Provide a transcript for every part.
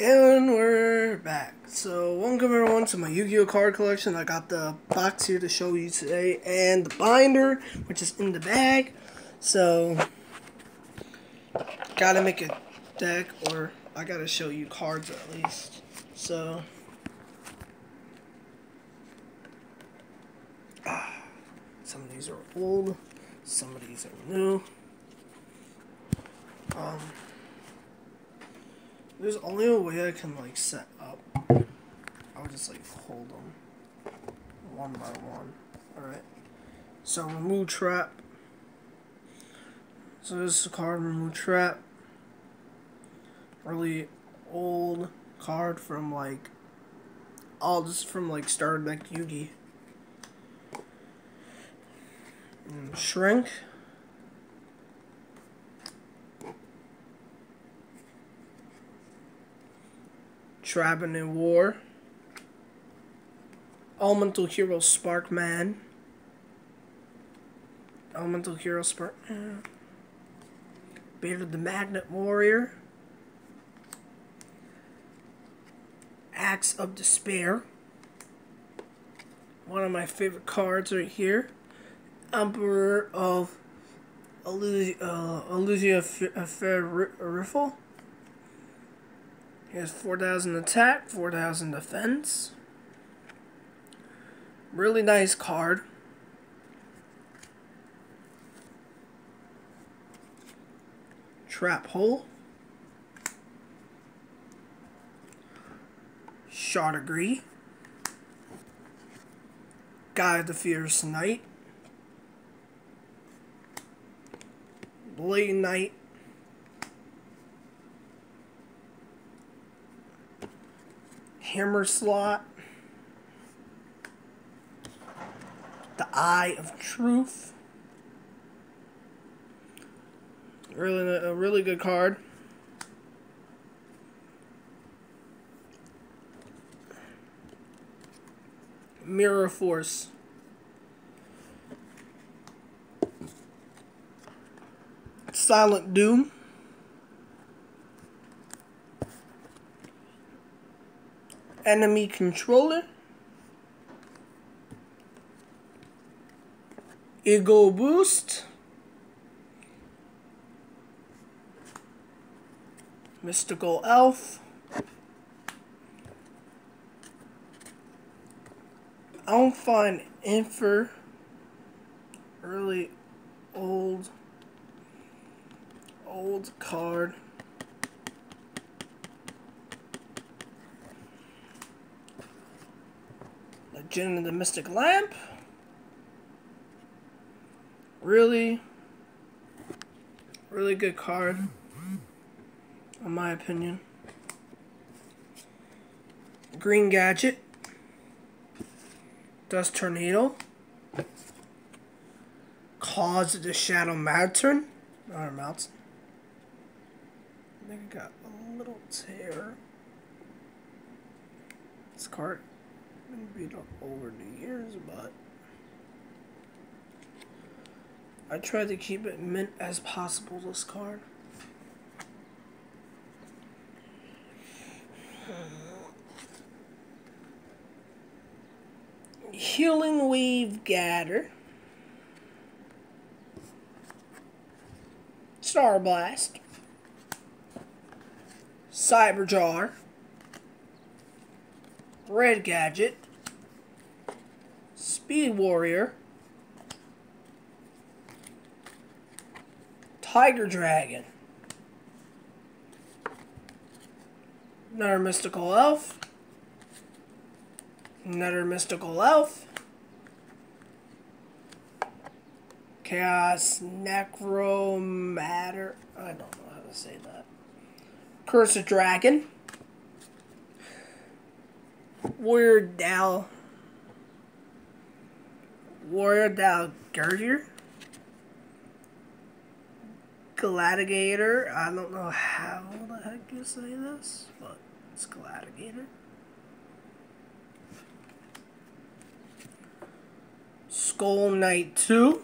And we're back. So, welcome everyone to my Yu-Gi-Oh card collection. I got the box here to show you today, and the binder, which is in the bag. So, gotta make a deck, or I gotta show you cards at least. So, ah, some of these are old, some of these are new. Um, there's only a way I can like set up. I'll just like hold them one by one. Alright. So remove trap. So this is a card, remove trap. Really old card from like oh, all just from like started like Yugi. And shrink. In War, Elemental Hero Sparkman, Elemental Hero Sparkman, Beta the Magnet Warrior, Axe of Despair, one of my favorite cards right here, Emperor of Elusia, uh, Fair Riffle, he has 4,000 attack, 4,000 defense. Really nice card. Trap Hole. Shot Agree. Guy of the Fierce Knight. Blade Knight. Hammer slot, the Eye of Truth. Really, a really good card. Mirror Force. Silent Doom. Enemy controller, ego boost, mystical elf, I don't find Infer really old old card. Legend of the Mystic Lamp. Really, really good card, in my opinion. Green Gadget. Dust Tornado. Cause the Shadow Mountain. Or Mountain. I think I got a little tear. This card been beat up over the years, but I try to keep it mint as possible, this card. Healing Wave Gather. Star Blast. Cyber Jar. Red Gadget, Speed Warrior, Tiger Dragon, another Mystical Elf, another Mystical Elf, Chaos Necromatter, I don't know how to say that, Curse of Dragon, Warrior Dow. Warrior Dow Gertier. Gladiator. I don't know how the heck you say this, but it's Gladiator. Skull Knight 2.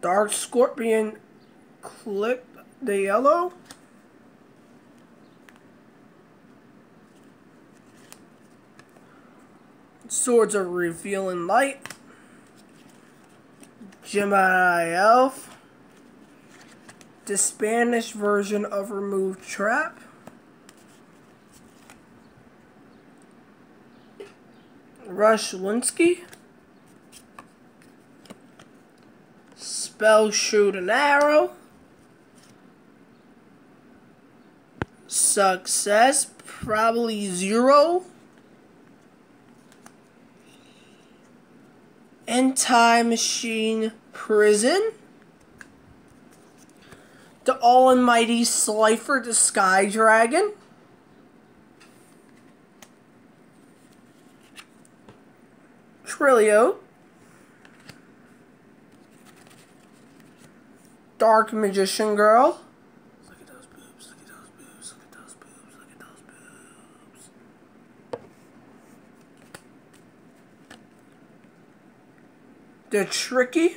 Dark Scorpion Clip the yellow. Swords of Revealing Light. Gemini Elf. The Spanish version of Remove Trap. Rush Linsky. Spell Shoot an Arrow. Success, probably zero. Anti Machine Prison. The Almighty Slifer, the Sky Dragon. Trilio. Dark Magician Girl. Look at those boobs, look at those boobs, look at those boobs, look at those boobs. The Tricky.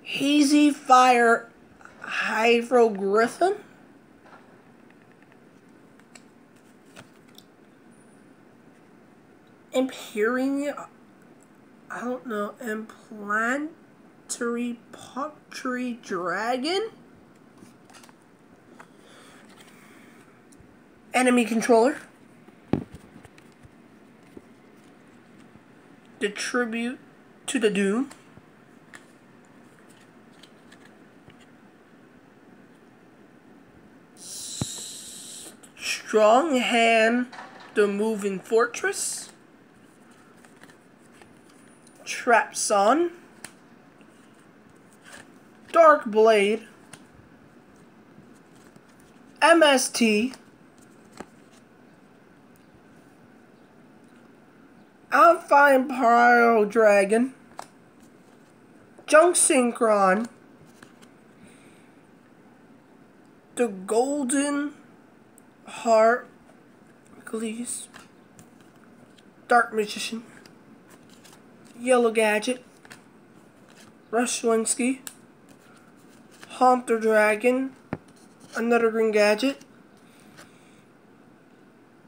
Hazy Fire Hydrogryphon. Imperium I don't know, implantary pottery dragon? Enemy controller. The tribute to the Doom. Strong hand, the moving fortress. Trap Trapson, Dark Blade, MST, Alpine Pyro Dragon, Junk Synchron, the Golden Heart Glees, Dark Magician. Yellow Gadget, Rushlinsky, Haunter Dragon, another Green Gadget,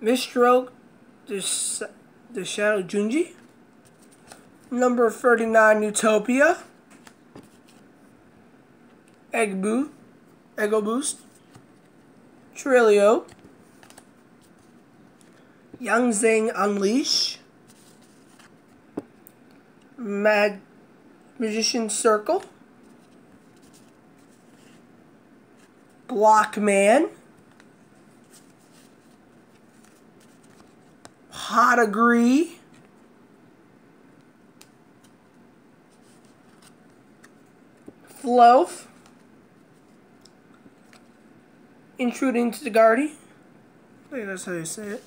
Misstroke, the, the Shadow Junji, number 39 Utopia, Egg Boo, Ego Boost, Trilio, Yang Zing Unleash, Mag Magician Circle, Blockman, Agree, Floaf, Intruding to the Guardy. I think that's how you say it.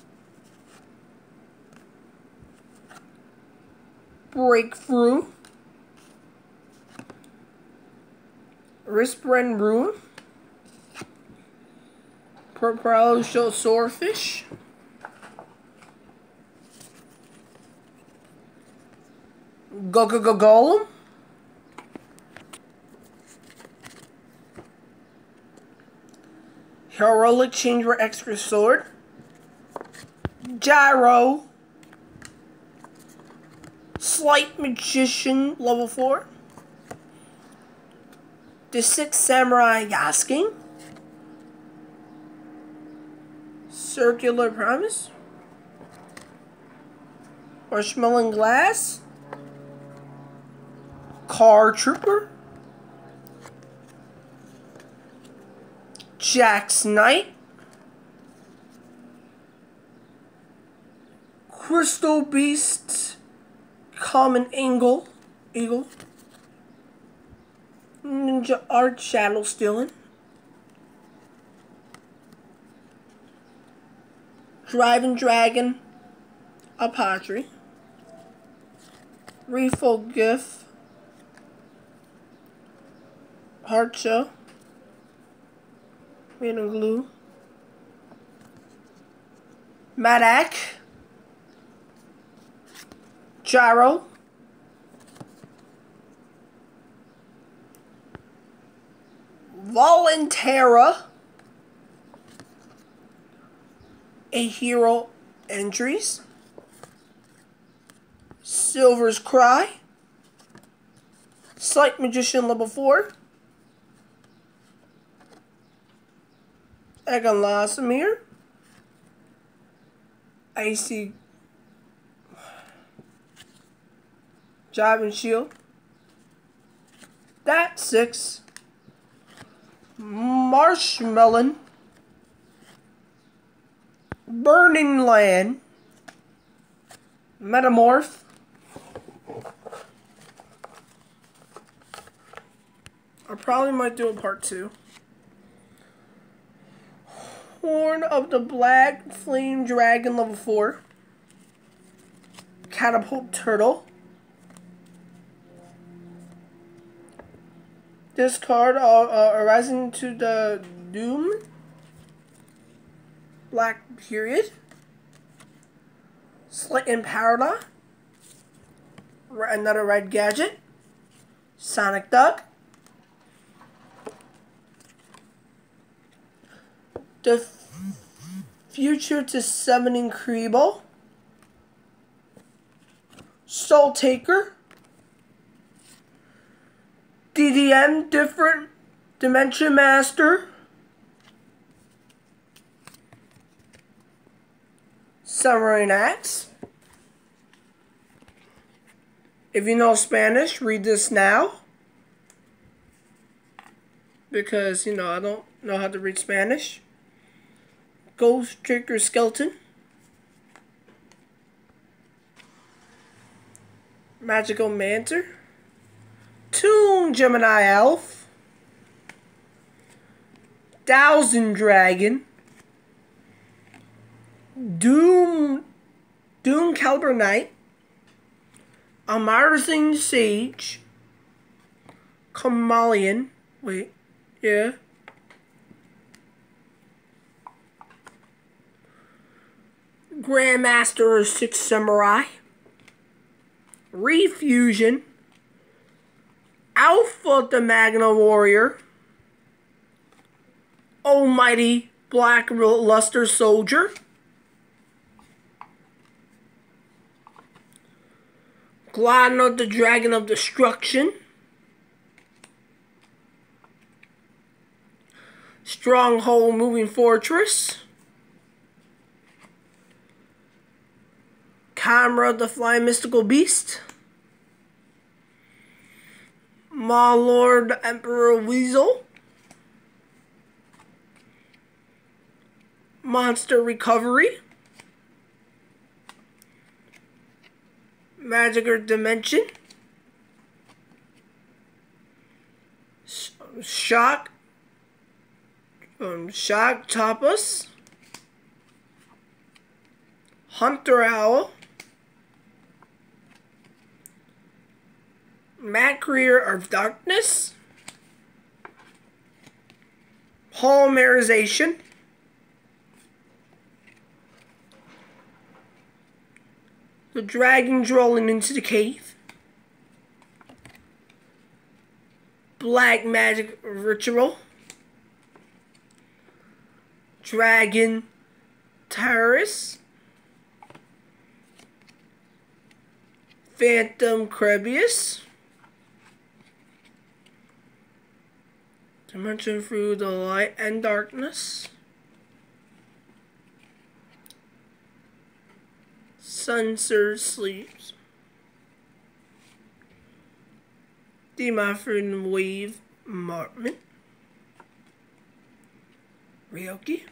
Breakthrough. Rispren Ruin. Propulsion Swordfish. Go Go Go Golem. Heroic Chamber Extra Sword. Gyro. Slight Magician level 4. The Six Samurai Yasking. Circular Promise. Marshmallow Glass. Car Trooper. Jack's Knight. Crystal Beast? Common Angle, Eagle, Ninja Art Shadow Stealing, Driving Dragon, Apache, Refill Gift, Heart Show, Made in Glue, Madak, Gyro, Volterra. A Hero Entries. Silver's Cry. Slight Magician level 4. Lassamir. Icy Job and Shield. That six. Marshmelon. Burning Land. Metamorph. I probably might do a part two. Horn of the Black Flame Dragon level 4. Catapult Turtle. Discard uh, uh, Arising to the Doom. Black Period. Slit and Parada. Another Red Gadget. Sonic Duck. The Future to Summoning Kriebel. Soul Taker. DDM Different Dimension Master. Submarine Axe. If you know Spanish, read this now. Because, you know, I don't know how to read Spanish. Ghost Tricker Skeleton. Magical Manter. Toon Gemini Elf. Thousand Dragon. Doom Doom Caliber Knight. Amarazing Sage. Kamalian. Wait. Yeah. Grandmaster of Six Samurai. Refusion. Alpha the Magna Warrior. Almighty Black Luster Soldier. Gladnut the Dragon of Destruction. Stronghold Moving Fortress. Camera the Flying Mystical Beast. My Lord Emperor Weasel. Monster Recovery. Magic Dimension. Shock. Um, Shock Topus. Hunter Owl. Macreer of Darkness, Polymerization, the dragons rolling into the cave, Black Magic Ritual, Dragon Terrorist, Phantom Crebius, Dimension through the light and darkness. Sunser sleeps. Demon wave Martman. Ryoki.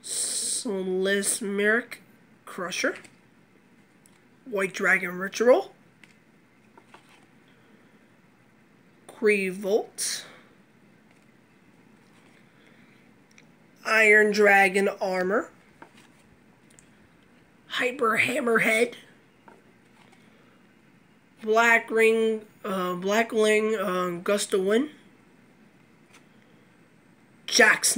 Soulless Merrick Crusher. White Dragon Ritual. Revolt. Iron Dragon Armor. Hyper Hammerhead. Black Ring, uh, Blackling uh, Gust of Wind. Jack's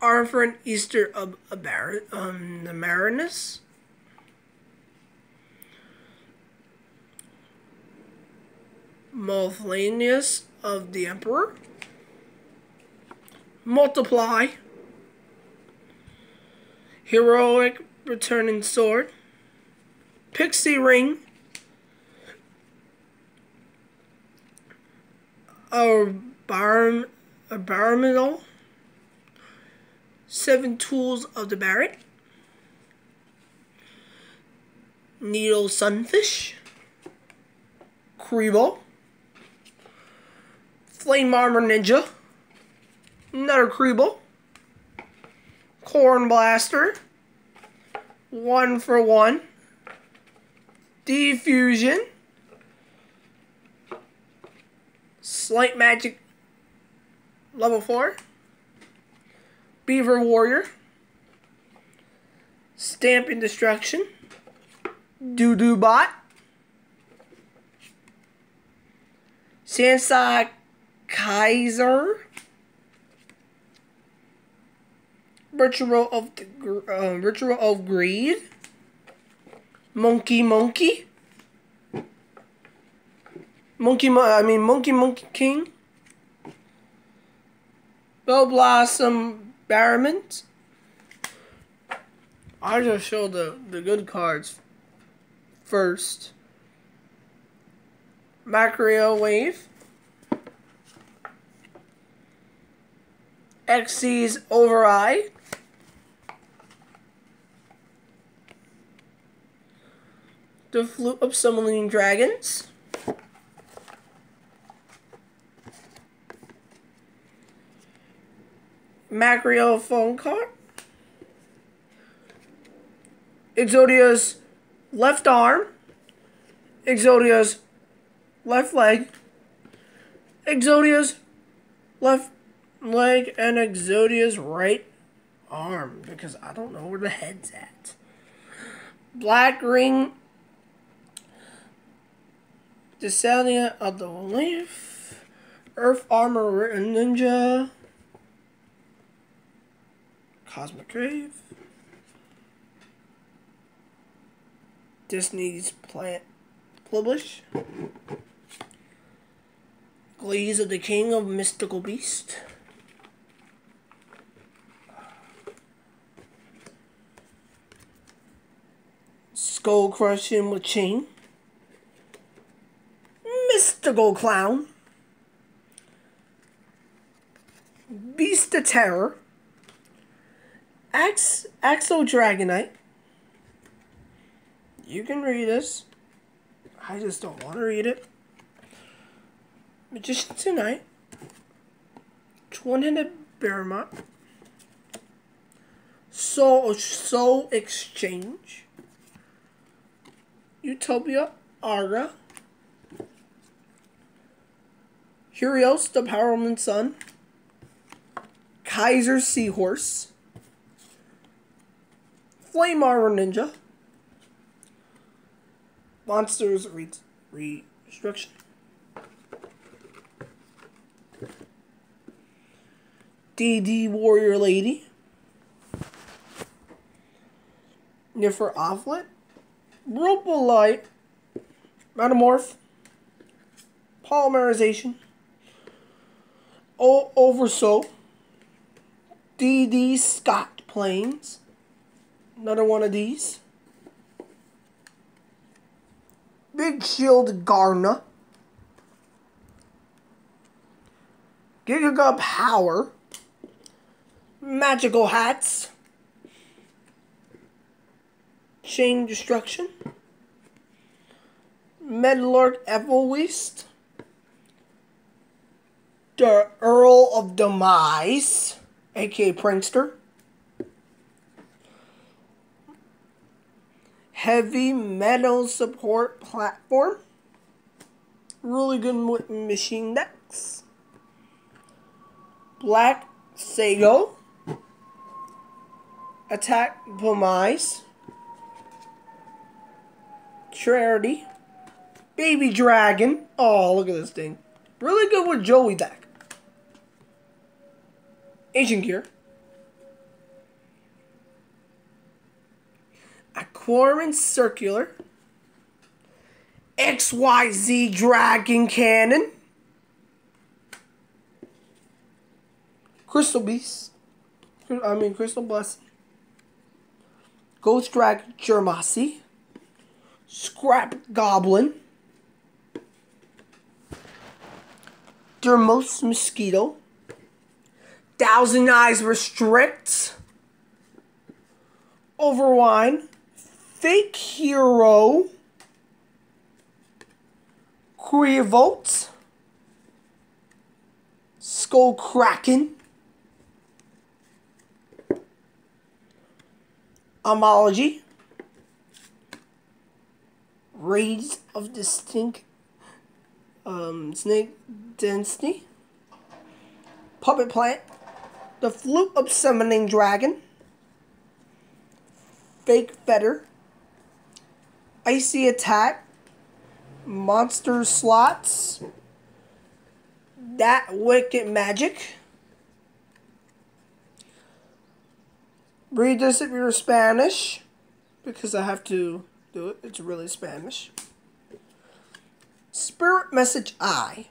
Nutrius Arthur and Easter of a Bar- um, the Marinus. Molthanius of the Emperor. Multiply. Heroic Returning Sword. Pixie Ring. A bar a. Seven Tools of the Barret. Needle Sunfish. Krebo. Flame Armor Ninja. Another Krebo. Corn Blaster. One for one. Defusion, Slight Magic Level 4. Beaver Warrior. Stamping Destruction. Doo Doo Bot. Sansa Kaiser. Ritual of the, uh, Ritual of Greed. Monkey Monkey. Monkey, I mean Monkey Monkey King. Bell Blossom Barrament. I just show the the good cards first. Macrio Wave. Xyz Override. The Flute of Summoning Dragons. Macrio phone card. Exodia's left arm. Exodia's left leg. Exodia's left leg and Exodia's right arm because I don't know where the head's at. Black ring. Desalia of the Leaf. Earth Armor Ninja. Cosmic Cave. Disney's Plant Publish. Glaze of the King of Mystical Beast. Skull Crushing with Chain. Mystical Clown. Beast of Terror. Ax Axo Dragonite. You can read this. I just don't want to read it. Magician Tonight. Twin-headed Bearmont. Soul, Soul Exchange. Utopia Arga. Helios, the Powerman Sun. Kaiser Seahorse. Flame Armor Ninja. Monsters re Restriction. DD Warrior Lady. Niffer Offlet. Light. Metamorph. Polymerization. O Oversoul. DD Scott Planes. Another one of these. Big Shield Garna. Giga Power. Magical Hats. Chain Destruction. Medlark Evilweast. The Earl of Demise, aka Prankster. Heavy metal support platform. Really good with machine decks. Black Sago. Attack Demise. Charity. Baby Dragon. Oh, look at this thing. Really good with Joey deck. Agent Gear. Aquarian Circular, XYZ Dragon Cannon, Crystal Beast, I mean Crystal Blessing, Ghost Dragon Germasi, Scrap Goblin, Dermos Mosquito, Thousand Eyes Restrict, Overwine, Fake Hero, Crevolt, Skull Kraken, Homology, Raids of Distinct um, Snake Density, Puppet Plant, The Flute of Summoning Dragon, Fake Fetter, Icy Attack, Monster Slots, That Wicked Magic. Read this if you're Spanish, because I have to do it. It's really Spanish. Spirit Message I.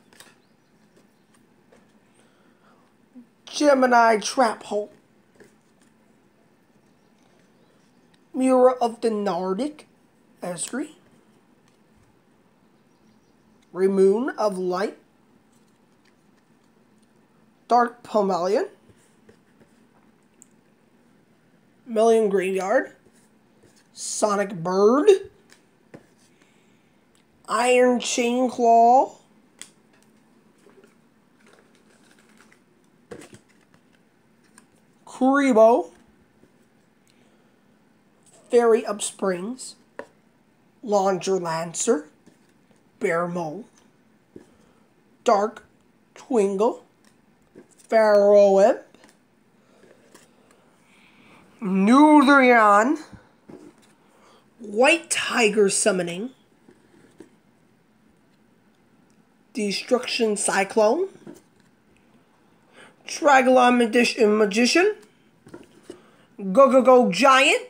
Gemini Trap Hole. Mirror of the Nordic Estri. Remoon of Light. Dark Pomelian. Million Graveyard. Sonic Bird. Iron Chain Claw. Kuriboh. Fairy Upsprings. Launcher Lancer. Bear Mole. Dark Twingle. Pharaoh Nudrian. White Tiger Summoning. Destruction Cyclone. Tragalon Magician. Go Go Go Giant.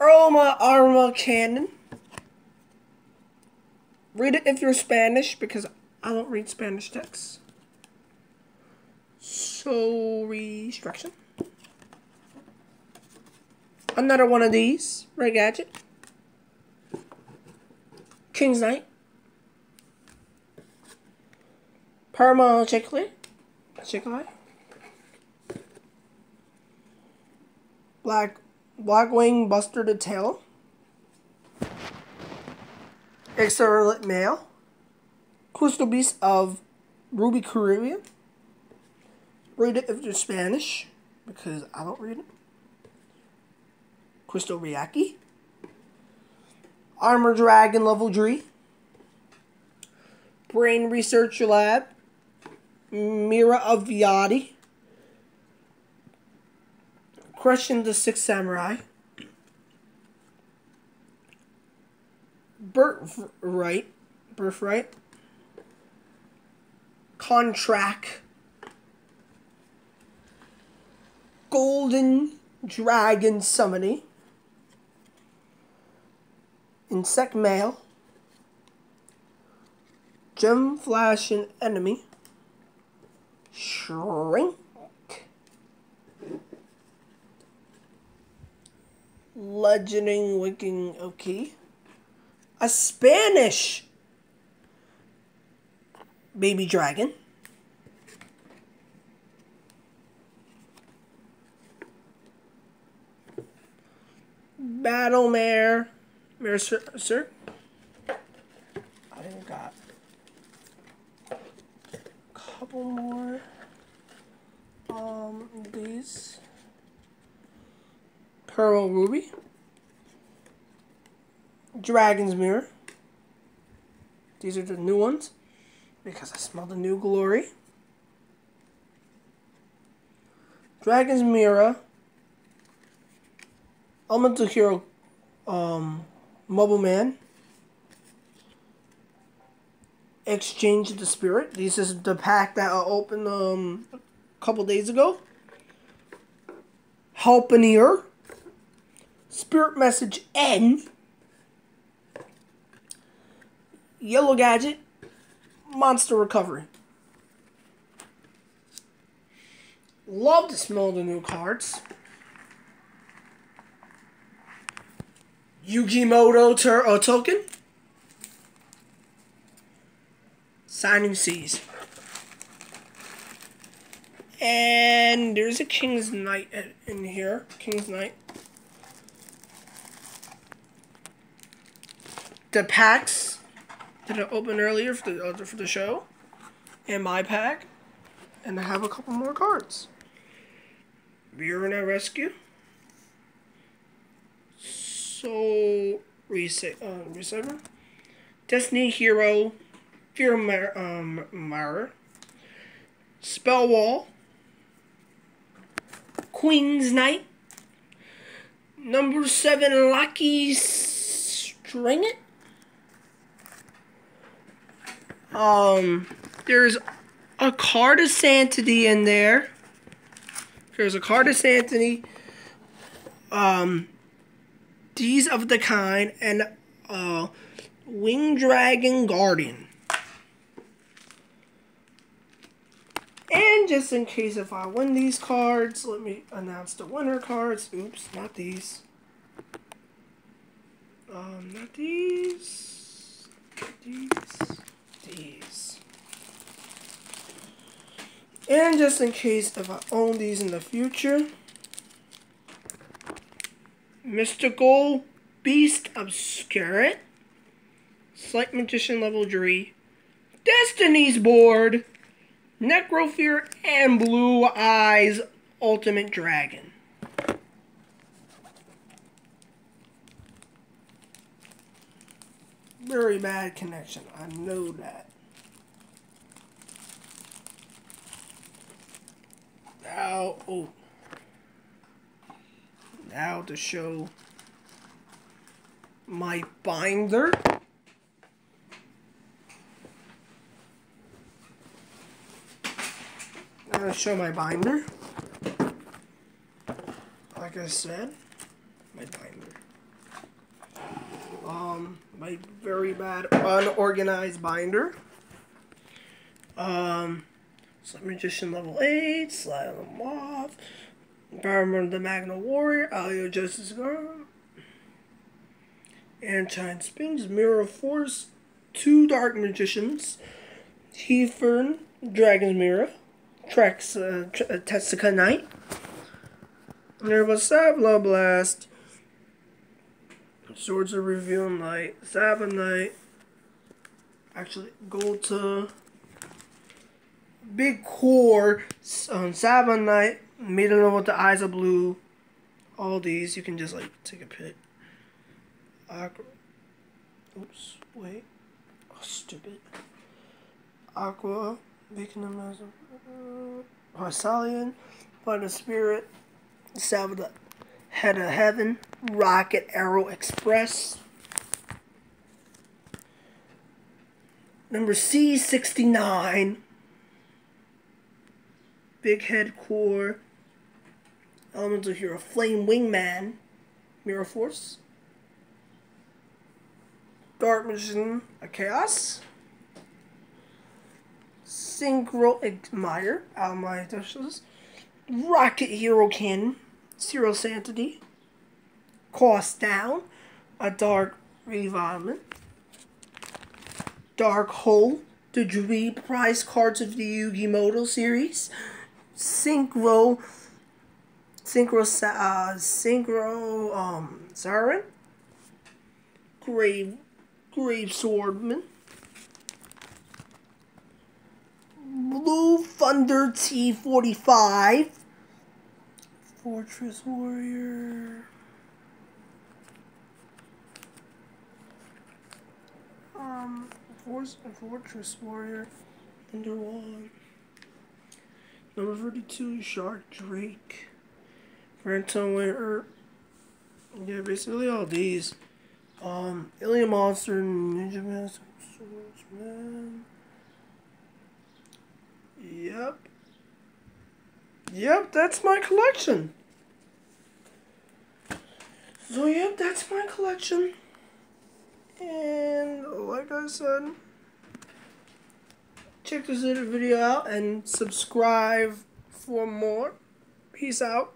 Irma Arma Cannon. Read it if you're Spanish because I don't read Spanish texts. So restriction. Another one of these. Red Gadget. King's Knight. Perma Chicklet. Chicklet. Black Blackwing Buster the Tail. External Mail. Crystal Beast of Ruby Caribbean. Read it if you're Spanish, because I don't read it. Crystal Riaki. Armor Dragon Level 3. Brain Research Lab. Mira of Yadi. Crushing the Six Samurai. Birthright. Birthright. Contract. Golden Dragon Summoning. Insect Mail, Gem Flash and Enemy. Shrink. Legending Wicking Okay. A Spanish baby dragon. Battle Mare. Mare, sir. sir. I think got a couple more. Um, these. Pearl Ruby. Dragon's Mirror. These are the new ones because I smell the new glory. Dragon's Mirror. Elemental Hero um, Mobile Man. Exchange the Spirit. This is the pack that I opened um, a couple days ago. Helpinier. Spirit Message N, Yellow Gadget, Monster Recovery. Love to smell the new cards. Yugimoto Tur uh, token. Signing Seas. And there's a King's Knight in here. King's Knight. The packs that I opened earlier for the, uh, for the show. And my pack. And I have a couple more cards. Burina Rescue. Soul Reset, uh, Receiver. Destiny Hero. Fear um, Mirror. Spell Wall. Queen's Knight. Number 7 Lucky String It. Um, there's a card of Sanctity in there. There's a card of Sanctity. Um, Deeds of the Kind and uh, Wing Dragon Guardian. And just in case if I win these cards, let me announce the winner cards. Oops, not these. Um, not these. These. These. And just in case if I own these in the future. Mystical Beast Obscurate. Slight Magician Level 3. Destiny's Board. Necrofear and Blue Eyes Ultimate Dragon. Very bad connection. I know that. Now, oh. Now to show my binder. I'm to show my binder. Like I said, my binder. Um, my very bad unorganized binder. Um, Slime Magician level 8, Slide the Moth, Environment the Magna Warrior, Alio Justice Guard, Anshine Spins, Mirror Force, two Dark Magicians, Hefern, Dragon's Mirror, Trex, uh, uh, Tessica Knight. And there Blast, Swords of Revealing Light, Sabin Knight, actually go to Big Core, um, Sabin Knight, Maiden with the Eyes of Blue, all these, you can just like take a pic. Aqua, oops, wait, oh, stupid. Aqua, Beacon of Harsalian, Find a Spirit, Salvador, Head of Heaven, Rocket Arrow Express. Number C69, Big Head Core, Elemental Hero, Flame Wingman, Mirror Force, Dark Magician, a Chaos. Synchro Admire, Almighty Rocket Hero Cannon, Zero Sanctity, Cost Down, A Dark Revilement, Dark Hole, the three prize cards of the Yugimoto series, Synchro, Synchro, uh, Synchro, um, Zarin, Grave, Grave Swordman, Blue Thunder T45. Fortress Warrior. Um, Force Fortress Warrior. Underwall. Number 32, Shark Drake. Phantom Winter. Yeah, basically all these. Um, Alien Monster, Ninja Master, Swordsman. Yep. Yep, that's my collection. So yep, that's my collection. And like I said, check this video out and subscribe for more. Peace out.